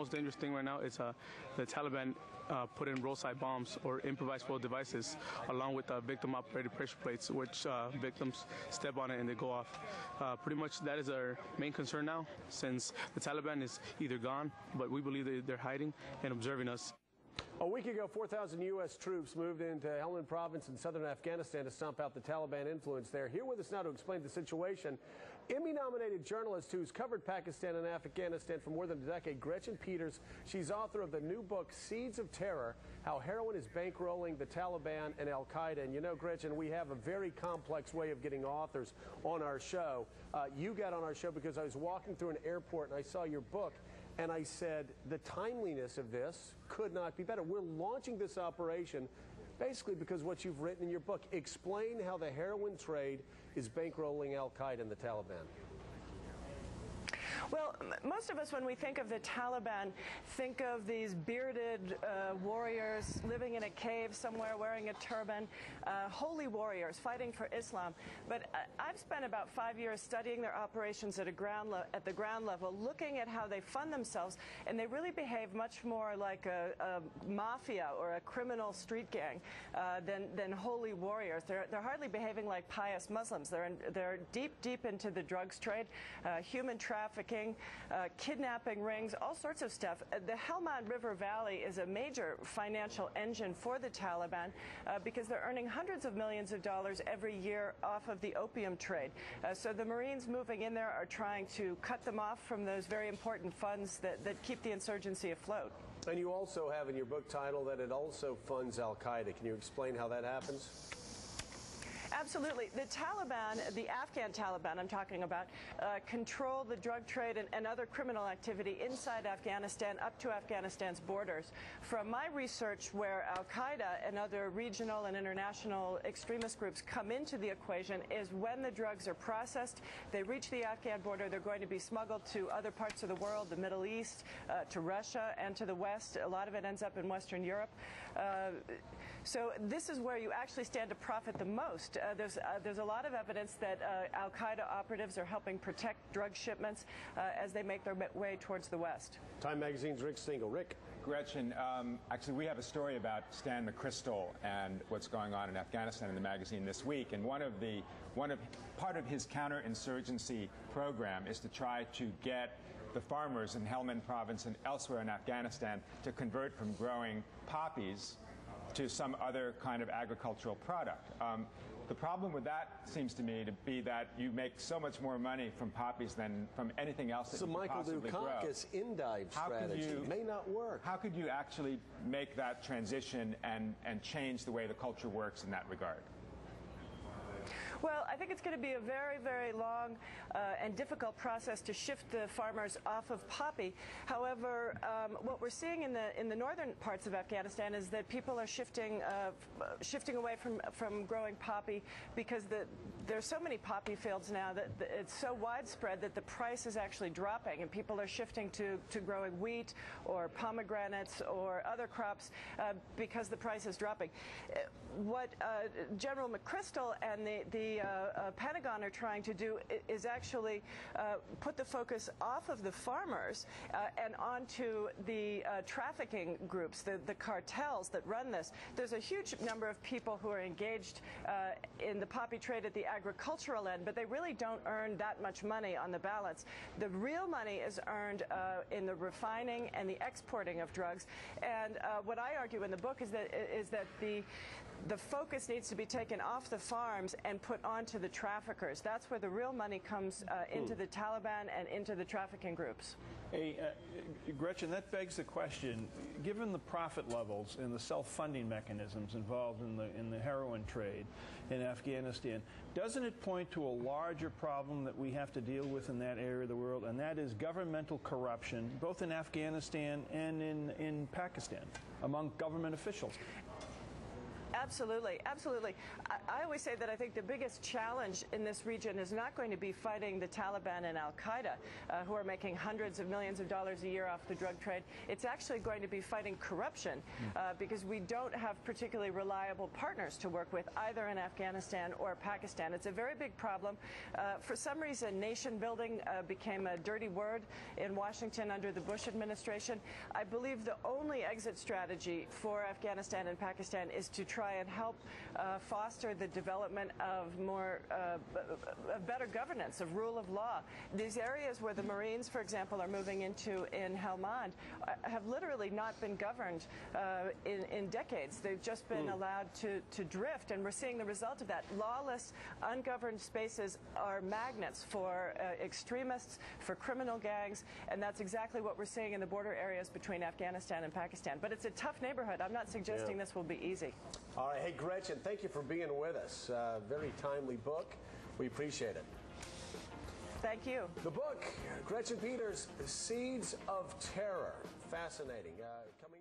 most dangerous thing right now is uh, the Taliban uh, put in roadside bombs or improvised explosive devices, along with uh, victim-operated pressure plates, which victims step on it and they go off. Pretty much that is our main concern now, since the Taliban is either gone, but we believe that they're hiding and observing us. A week ago, 4,000 U.S. troops moved into Helmand province in southern Afghanistan to stomp out the Taliban influence there. Here with us now to explain the situation, Emmy-nominated journalist who's covered Pakistan and Afghanistan for more than a decade, Gretchen Peters. She's author of the new book, Seeds of Terror, How Heroin is Bankrolling the Taliban and Al-Qaeda. And you know, Gretchen, we have a very complex way of getting authors on our show. Uh, you got on our show because I was walking through an airport and I saw your book and I said, the timeliness of this could not be better. We're launching this operation basically because what you've written in your book. Explain how the heroin trade is bankrolling Al Qaeda and the Taliban. Well, most of us, when we think of the Taliban, think of these bearded uh, warriors living in a cave somewhere wearing a turban, uh, holy warriors fighting for Islam. But uh, I've spent about five years studying their operations at, a ground at the ground level, looking at how they fund themselves, and they really behave much more like a, a mafia or a criminal street gang uh, than, than holy warriors. They're, they're hardly behaving like pious Muslims. They're, in, they're deep, deep into the drugs trade, uh, human trafficking, trafficking, uh, kidnapping rings, all sorts of stuff. Uh, the Helmand River Valley is a major financial engine for the Taliban uh, because they're earning hundreds of millions of dollars every year off of the opium trade. Uh, so the Marines moving in there are trying to cut them off from those very important funds that, that keep the insurgency afloat. And you also have in your book title that it also funds Al Qaeda. Can you explain how that happens? Absolutely. The Taliban, the Afghan Taliban I'm talking about, uh, control the drug trade and, and, other criminal activity inside Afghanistan up to Afghanistan's borders. From my research where al-Qaeda and other regional and international extremist groups come into the equation is when the drugs are processed, they reach the Afghan border, they're going to be smuggled to other parts of the world, the Middle East, uh, to Russia and to the West. A lot of it ends up in Western Europe. Uh, so this is where you actually stand to profit the most. Uh, there's, uh, there's a lot of evidence that uh, Al Qaeda operatives are helping protect drug shipments uh, as they make their way towards the West. Time Magazine's Rick Stengel. Rick. Gretchen, um, actually, we have a story about Stan McChrystal and what's going on in Afghanistan in the magazine this week. And one of the one of part of his counterinsurgency program is to try to get the farmers in Helmand province and elsewhere in Afghanistan to convert from growing poppies to some other kind of agricultural product. Um, the problem with that seems to me to be that you make so much more money from poppies than from anything else that so you Michael possibly Dukakis endive strategy you, may not work. How could you actually make that transition and, and change the way the culture works in that regard? Well, I think it's going to be a very, very long uh, and difficult process to shift the farmers off of poppy. However, um, what we're seeing in the in the northern parts of Afghanistan is that people are shifting uh, shifting away from from growing poppy because the there's so many poppy fields now that it's so widespread that the price is actually dropping and people are shifting to, to growing wheat or pomegranates or other crops uh, because the price is dropping. Uh, what uh, General McChrystal and the, the uh, uh, Pentagon are trying to do is actually uh, put the focus off of the farmers and onto the trafficking groups, the, the cartels that run this. There's a huge number of people who are engaged in the poppy trade at the agricultural end, but they really don't earn that much money on the balance. The real money is earned uh, in the refining and the exporting of drugs. And uh, what I argue in the book is that is that the the focus needs to be taken off the farms and put onto the traffickers. That's where the real money comes uh, into the Taliban and into the trafficking groups. Hey, uh, Gretchen, that begs the question, given the profit levels and the self-funding mechanisms involved in the, in the heroin trade in Afghanistan, doesn't it point to a larger problem that we have to deal with in that area of the world, and that is governmental corruption, both in Afghanistan and in, in Pakistan, among government officials? Absolutely, absolutely. I, I always say that I think the biggest challenge in this region is not going to be fighting the Taliban and Al Qaeda, uh, who are making hundreds of millions of dollars a year off the drug trade. It's actually going to be fighting corruption uh, because we don't have particularly reliable partners to work with either in Afghanistan or Pakistan. It's a very big problem. Uh, for some reason, nation building uh, became a dirty word in Washington under the Bush administration. I believe the only exit strategy for Afghanistan and Pakistan is to try and help uh, foster the development of more uh, b- b- of better governance, of rule of law. These areas where the Marines, for example, are moving into in Helmand uh, have literally not been governed uh, in, in decades. They've just been allowed to, to drift, and we're seeing the result of that. Lawless, ungoverned spaces are magnets for uh, extremists, for criminal gangs, and that's exactly what we're seeing in the border areas between Afghanistan and Pakistan. But it's a tough neighborhood. I'm not suggesting Yeah. this will be easy. All right, hey Gretchen, thank you for being with us. Uh, very timely book. We appreciate it. Thank you. The book, Gretchen Peters, Seeds of Terror. Fascinating. Uh, coming.